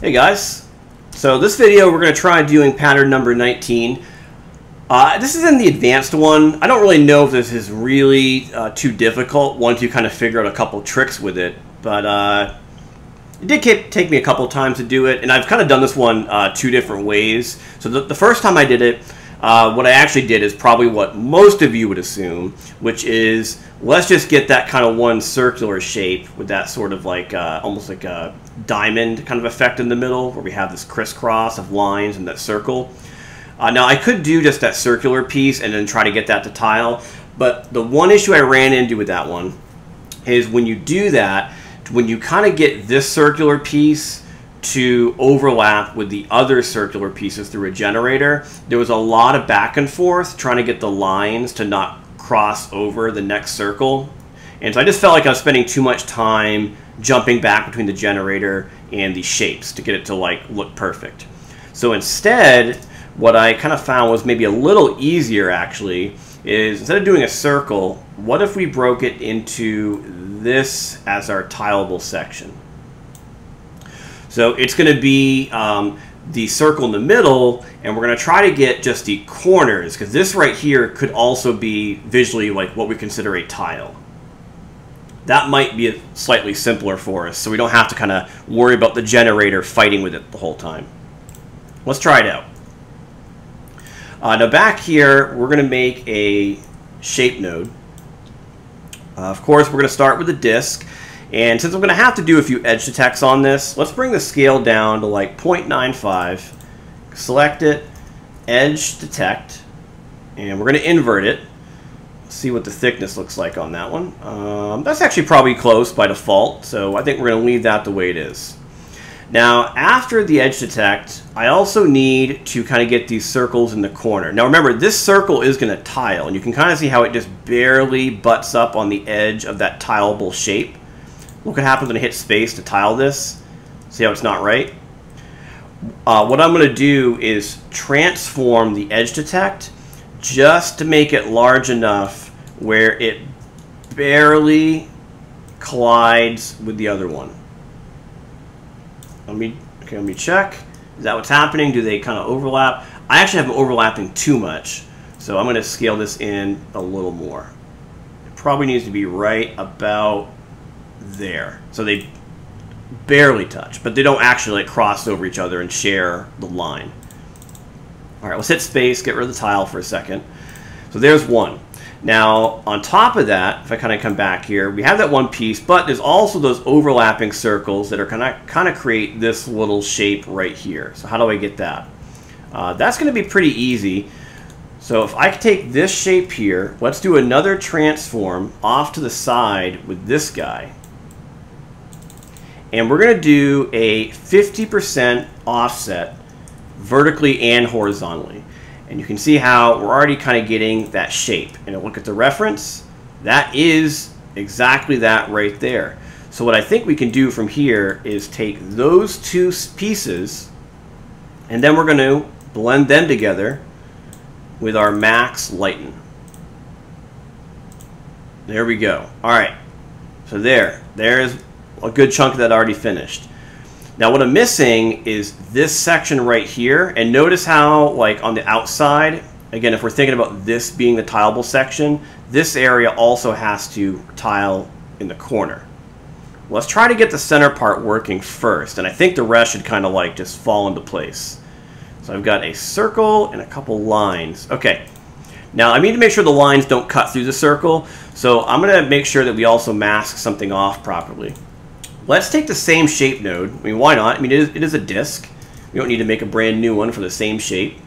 Hey guys, so this video we're going to try doing pattern number 19. Uh, this is in the advanced one. I don't really know if this is really uh, too difficult once you kind of figure out a couple tricks with it, but uh, it did take me a couple times to do it, and I've kind of done this one uh, two different ways. So the, the, first time I did it, uh, what I actually did is probably what most of you would assume, which is let's just get that kind of one circular shape with that sort of like uh, almost like a diamond kind of effect in the middle where we have this crisscross of lines and that circle. Uh, now I could do just that circular piece and then try to get that to tile, but the one issue I ran into with that one is when you do that, when you kind of get this circular piece to overlap with the other circular pieces through a generator, there was a lot of back and forth trying to get the lines to not cross over the next circle. And so I just felt like I was spending too much time jumping back between the generator and the shapes to get it to like look perfect. So instead, what I kind of found was maybe a little easier actually is instead of doing a circle, what if we broke it into this as our tileable section? So it's going to be um, the circle in the middle and we're going to try to get just the corners because this right here could also be visually like what we consider a tile. That might be slightly simpler for us so we don't have to kind of worry about the generator fighting with it the whole time. Let's try it out. Uh, now back here we're going to make a shape node. Uh, of course we're going to start with a disk and since I'm going to have to do a few edge detects on this, let's bring the scale down to like 0.95. Select it, edge detect, and we're going to invert it. See what the thickness looks like on that one. Um, that's actually probably close by default, so I think we're going to leave that the way it is. Now, after the edge detect, I also need to kind of get these circles in the corner. Now remember, this circle is going to tile, and you can kind of see how it just barely butts up on the edge of that tileable shape. Look what happens when I hit space to tile this. See how it's not right? Uh, what I'm going to do is transform the edge detect just to make it large enough where it barely collides with the other one. Let me, okay, let me check. Is that what's happening? Do they kind of overlap? I actually have them overlapping too much, so I'm going to scale this in a little more. It probably needs to be right about there. So they barely touch, but they don't actually like cross over each other and share the line. All right, let's hit space, get rid of the tile for a second. So there's one. Now, on top of that, if I kind of come back here, we have that one piece, but there's also those overlapping circles that are kind of kind of create this little shape right here. So how do I get that? Uh, that's going to be pretty easy. So if I take this shape here, let's do another transform off to the side with this guy and we're going to do a 50% offset vertically and horizontally. And you can see how we're already kind of getting that shape. And look at the reference, that is exactly that right there. So what I think we can do from here is take those two pieces and then we're going to blend them together with our max lighten. There we go. All right. So there, there's a good chunk of that already finished. Now what I'm missing is this section right here. And notice how like on the outside, again, if we're thinking about this being the tileable section, this area also has to tile in the corner. Let's try to get the center part working first. And I think the rest should kind of like just fall into place. So I've got a circle and a couple lines. Okay. Now I need to make sure the lines don't cut through the circle. So I'm going to make sure that we also mask something off properly. Let's take the same shape node. I mean, why not? I mean, it is, it is a disk. We don't need to make a brand new one for the same shape.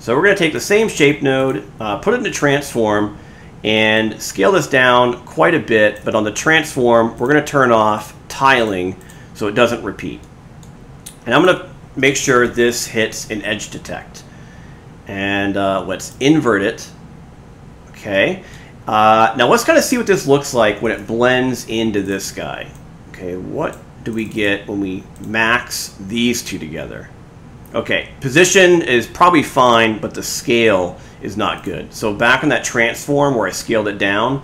So we're going to take the same shape node, uh, put it into transform, and scale this down quite a bit. But on the transform, we're going to turn off tiling so it doesn't repeat. And I'm going to make sure this hits an edge detect. And uh, let's invert it. Okay. Uh, now let's kind of see what this looks like when it blends into this guy. Okay, what do we get when we max these two together? Okay, position is probably fine, but the scale is not good. So back in that transform where I scaled it down,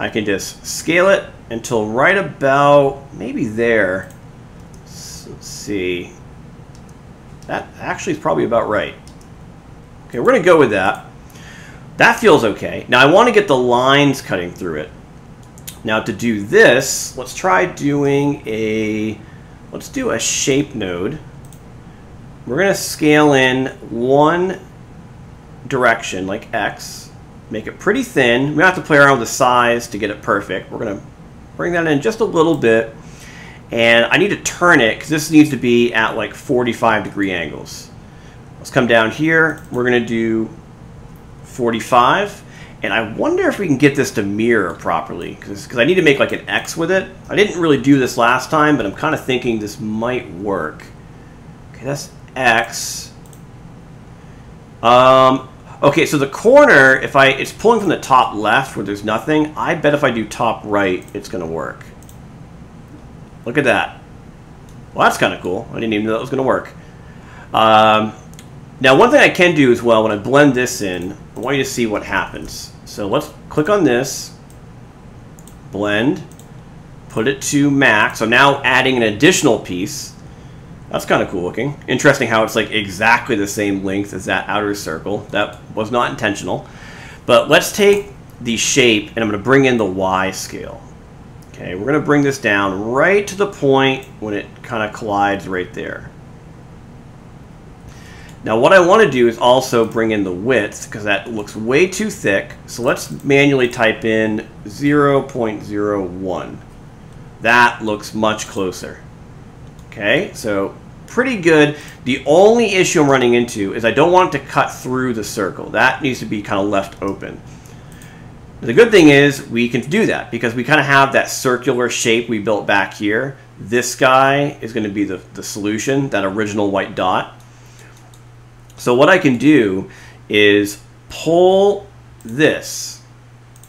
I can just scale it until right about maybe there. Let's see. That actually is probably about right. Okay, we're going to go with that. That feels okay. Now I want to get the lines cutting through it. Now to do this, let's try doing a, let's do a shape node. We're going to scale in one direction, like X, make it pretty thin. We have to play around with the size to get it perfect. We're going to bring that in just a little bit. And I need to turn it because this needs to be at like 45 degree angles. Let's come down here. We're going to do 45. And I wonder if we can get this to mirror properly because I need to make like an X with it. I didn't really do this last time, but I'm kind of thinking this might work. Okay, that's X. Um, okay, so the corner, if I, it's pulling from the top left where there's nothing. I bet if I do top right, it's going to work. Look at that. Well, that's kind of cool. I didn't even know that was going to work. Um, now, one thing I can do as well, when I blend this in, I want you to see what happens. So let's click on this, blend, put it to max. So now adding an additional piece. That's kind of cool looking. Interesting how it's like exactly the same length as that outer circle. That was not intentional. But let's take the shape and I'm going to bring in the Y scale. Okay, we're going to bring this down right to the point when it kind of collides right there. Now what I want to do is also bring in the width because that looks way too thick. So let's manually type in 0.01. That looks much closer. Okay, so pretty good. The only issue I'm running into is I don't want it to cut through the circle. That needs to be kind of left open. The good thing is we can do that because we kind of have that circular shape we built back here. This guy is going to be the, the solution, that original white dot. So what I can do is pull this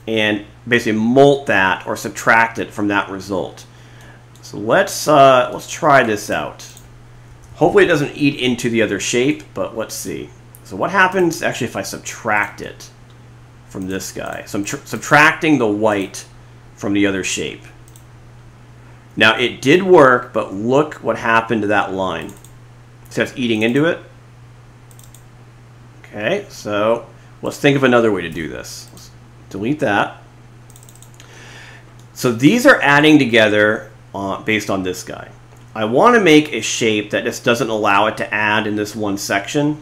and basically molt that or subtract it from that result. So let's uh, let's try this out. Hopefully it doesn't eat into the other shape, but let's see. So what happens actually if I subtract it? from this guy. So I'm subtracting the white from the other shape. Now it did work, but look what happened to that line. So it's eating into it. Okay, so let's think of another way to do this. Let's delete that. So these are adding together uh, based on this guy. I want to make a shape that just doesn't allow it to add in this one section.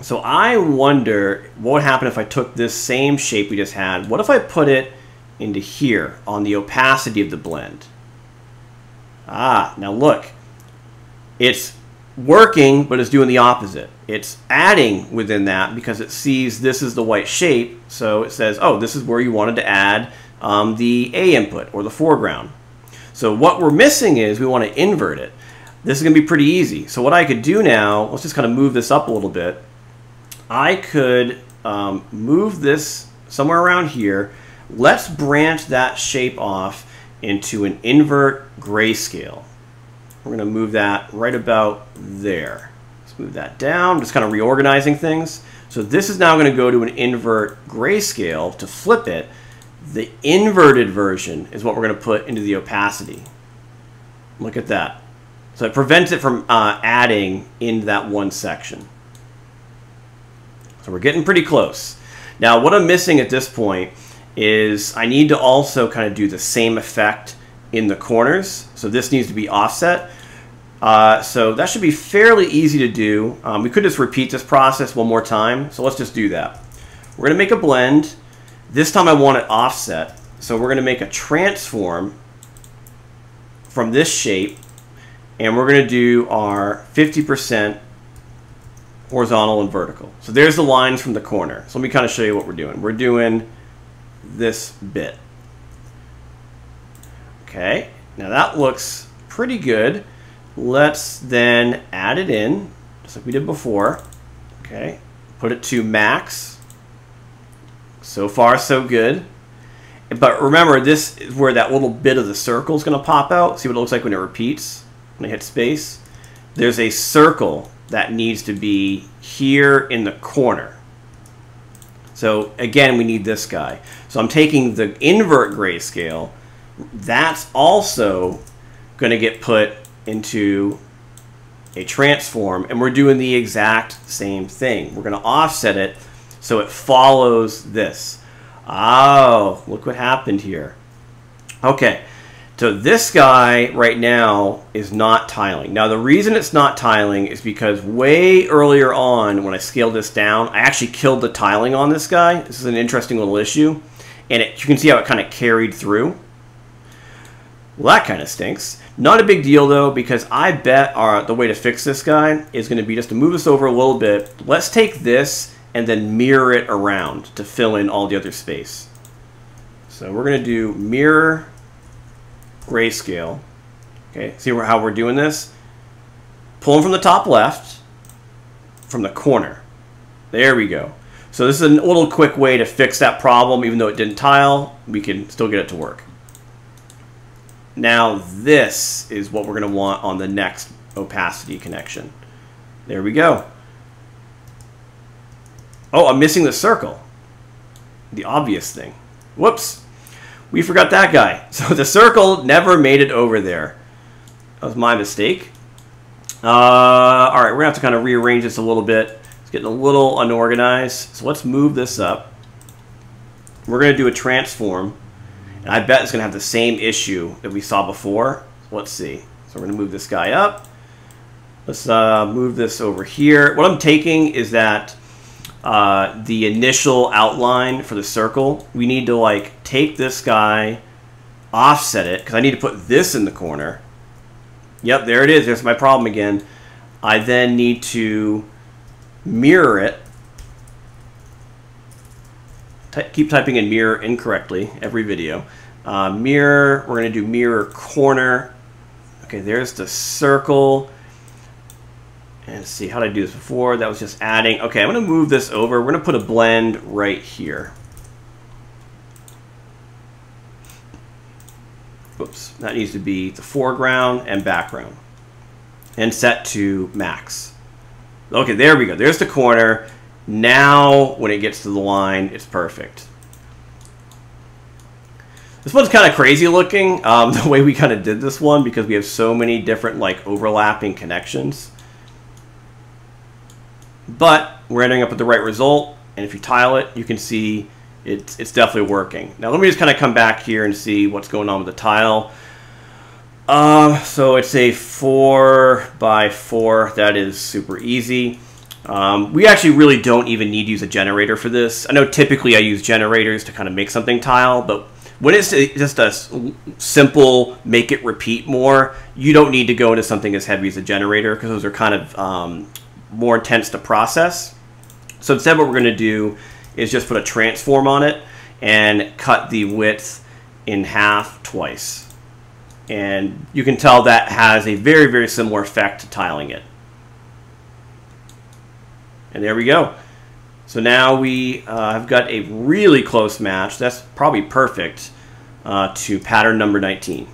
So I wonder what would happen if I took this same shape we just had. What if I put it into here on the opacity of the blend? Ah, now look. It's working, but it's doing the opposite. It's adding within that because it sees this is the white shape. So it says, oh, this is where you wanted to add um, the A input or the foreground. So what we're missing is we want to invert it. This is going to be pretty easy. So what I could do now, let's just kind of move this up a little bit. I could um, move this somewhere around here. Let's branch that shape off into an invert grayscale. We're going to move that right about there. Let's move that down, just kind of reorganizing things. So this is now going to go to an invert grayscale to flip it. The inverted version is what we're going to put into the opacity. Look at that. So it prevents it from uh, adding into that one section. So we're getting pretty close. Now what I'm missing at this point is I need to also kind of do the same effect in the corners. So this needs to be offset. Uh, so that should be fairly easy to do. Um, we could just repeat this process one more time. So let's just do that. We're going to make a blend. This time I want it offset. So we're going to make a transform from this shape. And we're going to do our 50% horizontal and vertical. So there's the lines from the corner. So let me kind of show you what we're doing. We're doing this bit. Okay, now that looks pretty good. Let's then add it in, just like we did before. Okay, put it to max. So far, so good. But remember, this is where that little bit of the circle is going to pop out. See what it looks like when it repeats? When I hit space? There's a circle that needs to be here in the corner. So again, we need this guy. So I'm taking the invert grayscale. That's also going to get put into a transform, and we're doing the exact same thing. We're going to offset it so it follows this. Oh, look what happened here. Okay, so this guy right now is not tiling. Now the reason it's not tiling is because way earlier on when I scaled this down, I actually killed the tiling on this guy. This is an interesting little issue. And it, you can see how it kind of carried through. Well, that kind of stinks. Not a big deal though, because I bet our, the way to fix this guy is going to be just to move this over a little bit. Let's take this and then mirror it around to fill in all the other space. So we're going to do mirror grayscale. Okay, see how we're doing this? Pulling from the top left, from the corner. There we go. So this is a little quick way to fix that problem. Even though it didn't tile, we can still get it to work. Now this is what we're going to want on the next opacity connection. There we go. Oh, I'm missing the circle. The obvious thing. Whoops. We forgot that guy. So the circle never made it over there. That was my mistake. Uh, all right, we're going to have to kind of rearrange this a little bit. It's getting a little unorganized. So let's move this up. We're going to do a transform. And I bet it's going to have the same issue that we saw before. Let's see. So we're going to move this guy up. Let's uh, move this over here. What I'm taking is that uh, the initial outline for the circle, we need to like take this guy, offset it, because I need to put this in the corner. Yep, there it is. There's my problem again. I then need to mirror it. Keep typing in mirror incorrectly every video. Uh, mirror, we're going to do mirror corner. Okay, there's the circle. And see, how did I do this before? That was just adding. Okay, I'm going to move this over. We're going to put a blend right here. Oops, that needs to be the foreground and background. And set to max. Okay, there we go. There's the corner. Now, when it gets to the line, it's perfect. This one's kind of crazy looking, um, the way we kind of did this one, because we have so many different, like, overlapping connections. But we're ending up with the right result, and if you tile it, you can see it's, it's definitely working. Now let me just kind of come back here and see what's going on with the tile. Uh, so it's a 4 by 4 That is super easy. Um, we actually really don't even need to use a generator for this. I know typically I use generators to kind of make something tile, but when it's just a simple make it repeat more, you don't need to go into something as heavy as a generator because those are kind of um, more intense to process. So instead what we're going to do is just put a transform on it and cut the width in half twice. And you can tell that has a very, very similar effect to tiling it. And there we go. So now we uh, have got a really close match. That's probably perfect uh, to pattern number 19.